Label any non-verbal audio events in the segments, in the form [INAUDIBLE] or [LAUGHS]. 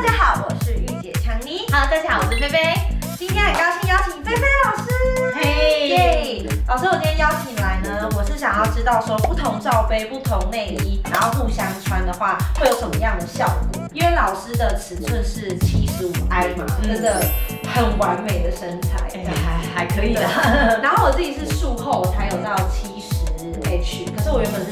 大家好，我是御姐强妮。Hello，大家好，我是菲菲。今天很高兴邀请菲菲老师。嘿耶！老师，我今天邀请来呢，我是想要知道说不同罩杯、不同内衣，然后互相穿的话，会有什么样的效果？因为老师的尺寸是七十五 I 嘛，嗯真的很完美的身材。哎还还可以的。[LAUGHS] 然后我自己是术后才有到七十 H，可是我原本是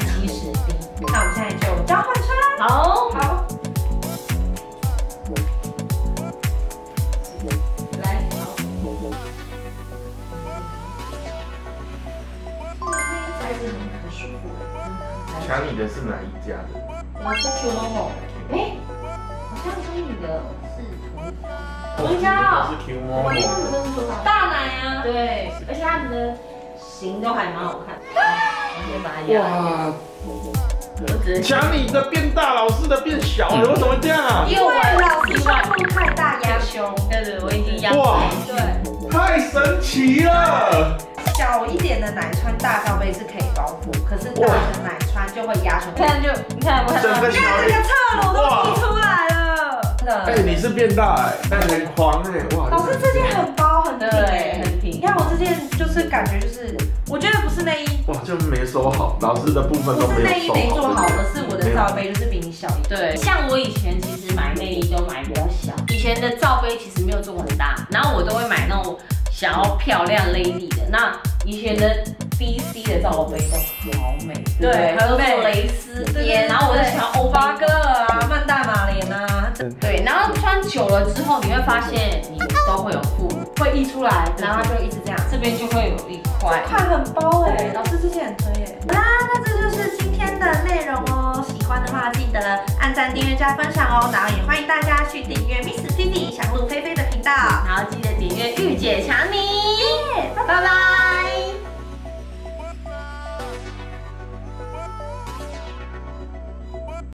舒服。抢你的是哪一家的？我是 Q Momo。哎，好像跟你的是同一同一家哦。是 Q 我一 Momo。样的是大奶啊。对，而且他们的型都还蛮好看。我先把它压。哇！抢你的变大，老师的变小你，为什么会这样啊？因为老师胸部太大压胸。对对，我已经压。哇对。太神奇了！奶穿大罩杯是可以包覆，可是大的奶穿就会压胸。你 [LAUGHS] 看就你看我看到整个小看这个侧乳都溢出来了。真哎、的。你是变大哎、但很狂哎、哇！老师这件很包很挺对哎，很挺你看我这件就是感觉就是，我觉得不是内衣，哇，就是没收好，老师的部分都不是内衣没做好，而是我的罩杯就是比你小一点。对，像我以前其实买内衣都买比较小，以前的罩杯其实没有做很大，然后我都会买想要漂亮 lady 的。那以前的 B C 的罩杯都好美，对不对，它都做蕾丝边，然后我就喜欢欧巴哥。八哥啊，曼大马莲啊，对，然后穿久了之后，你会发现你都会有腹，会溢出来，然后它就一直这样。这边就会有一块。块很包哎，老师之前很推哎。好啦，那这就是今天的内容哦。喜欢的话记得按赞、订阅、加分享哦。然后也欢迎大家去订阅 Miss Vivi 想入菲菲的频道。然后记得里面御姐强尼